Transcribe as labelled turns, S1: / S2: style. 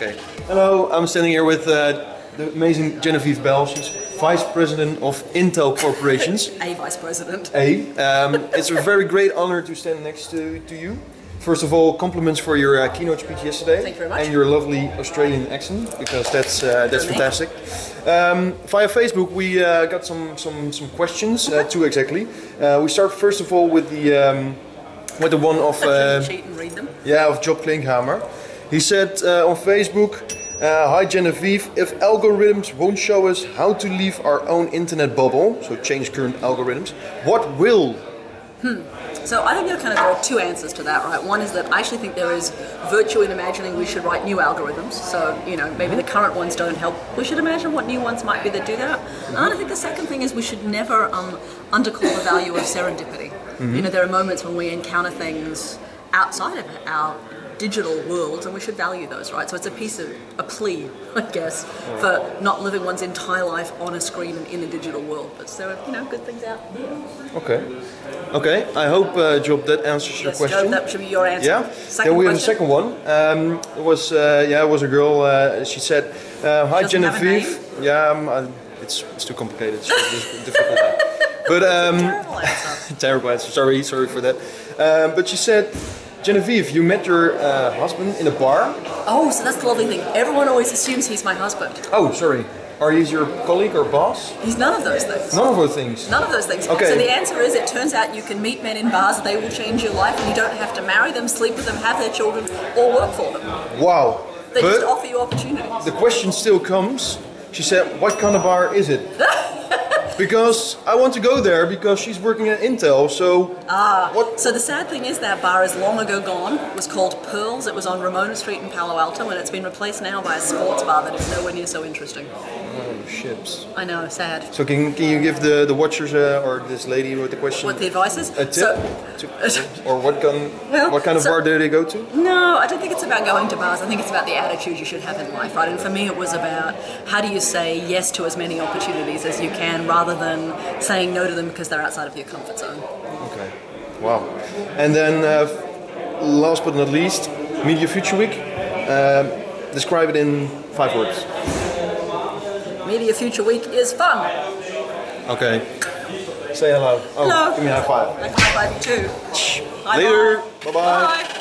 S1: Okay. Hello, I'm standing here with uh, the amazing Genevieve Bell. She's Vice President of Intel Corporations.
S2: A vice president.
S1: A. Um, it's a very great honor to stand next to, to you. First of all, compliments for your uh, keynote speech yesterday.
S2: Thank you very much.
S1: And your lovely Australian accent, because that's uh, that's fantastic. Um, via Facebook, we uh, got some some some questions. Uh, two exactly. Uh, we start first of all with the um, with the one of uh,
S2: cheat and read them.
S1: yeah of Job Klinkhammer. He said uh, on Facebook. Uh, Hi Genevieve, if algorithms won't show us how to leave our own internet bubble, so change current algorithms, what will?
S2: So I think there are kind of there are two answers to that, right? One is that I actually think there is virtue in imagining we should write new algorithms. So you know maybe the current ones don't help. We should imagine what new ones might be that do that. And I think the second thing is we should never um, undercall the value of serendipity. You know there are moments when we encounter things outside of our digital worlds and we should value those right so it's a piece of a plea i guess for not living one's entire life on a screen and in a digital world but there are you know good things out there
S1: Okay. Okay, I hope, uh, Job, that answers your
S2: Yes,
S1: question.
S2: Joe, that should be your answer.
S1: Yeah.
S2: Second
S1: then we have the second one. Um, it was uh, yeah, it was a girl. Uh, she said, uh, "Hi
S2: Doesn't
S1: Genevieve." Yeah, um, it's it's too complicated. It's difficult. but um,
S2: Terrible answer.
S1: terrible answer. Sorry, sorry for that. Um, but she said, Genevieve, you met your uh, husband in a bar.
S2: Oh, so that's the lovely thing. Everyone always assumes he's my husband.
S1: Oh, sorry. Are you your colleague or boss?
S2: He's none of those things.
S1: None of those things.
S2: None of those things.
S1: Okay.
S2: So the answer is it turns out you can meet men in bars, they will change your life, and you don't have to marry them, sleep with them, have their children, or work for them.
S1: Wow.
S2: They
S1: but
S2: just offer you opportunities.
S1: the question still comes. She said, "What kind of bar is it?" Because I want to go there because she's working at Intel. So
S2: Ah,
S1: what?
S2: So the sad thing is that bar is long ago gone. It was called Pearls. It was on Ramona Street in Palo Alto, and it's been replaced now by a sports bar that is nowhere near so interesting.
S1: Oh, ships.
S2: I know, sad.
S1: So can, can you give the the watchers uh, or this lady with the question
S2: What the advice is?
S1: a tip?
S2: So,
S1: To- or what kind
S2: Well,
S1: what kind of
S2: so-
S1: bar do they go to?
S2: No, I don't think it's about going to bars. I think it's about the attitude you should have in life, right? And for me, it was about how do you say yes to as many opportunities as you can rather than saying no to them because they're outside of your comfort zone.
S1: Okay. Wow. And then uh, last but not least, Media Future Week. Um, describe it in five words.
S2: Media Future Week is fun.
S1: Okay. Say hello. Oh,
S2: Hello.
S1: give me a high five.
S2: I high five too.
S1: Later. Bye-bye.
S2: Bye.